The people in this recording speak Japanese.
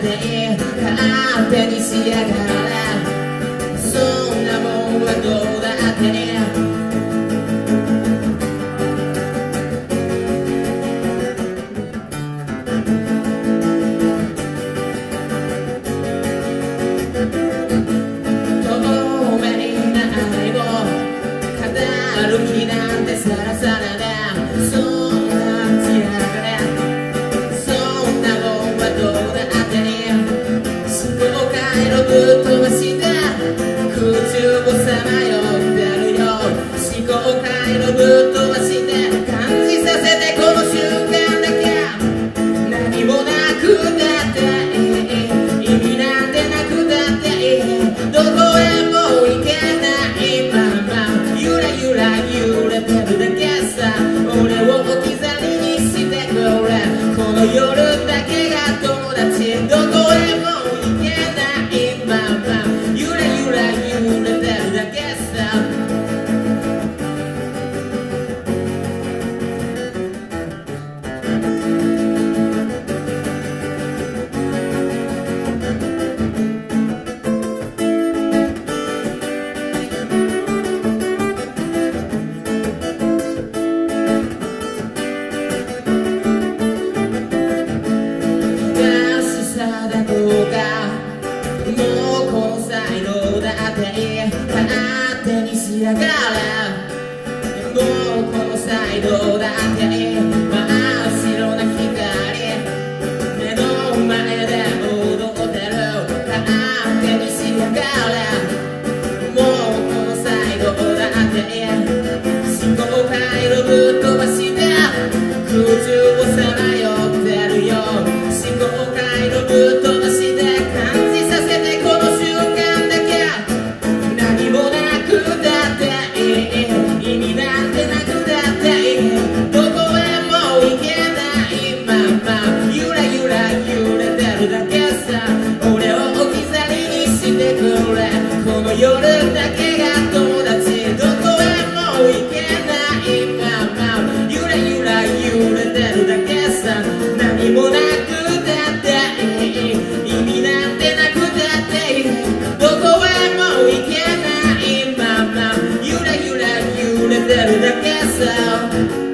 勝手に仕上がっての夜だけが友達どこつからもうこの才能だって真っ白な光目の前で踊ってる勝手にしやがれもうこのサイドだけて思考回路ぶっ飛ばして空中をさまよってるよ思考回路 fizeram da canção